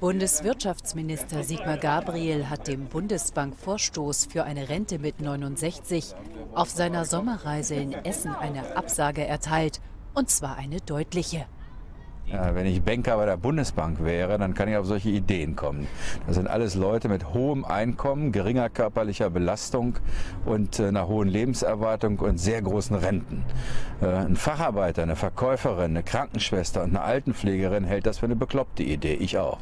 Bundeswirtschaftsminister Sigmar Gabriel hat dem Bundesbank-Vorstoß für eine Rente mit 69 auf seiner Sommerreise in Essen eine Absage erteilt, und zwar eine deutliche. Wenn ich Banker bei der Bundesbank wäre, dann kann ich auf solche Ideen kommen. Das sind alles Leute mit hohem Einkommen, geringer körperlicher Belastung und äh, einer hohen Lebenserwartung und sehr großen Renten. Äh, ein Facharbeiter, eine Verkäuferin, eine Krankenschwester und eine Altenpflegerin hält das für eine bekloppte Idee. Ich auch.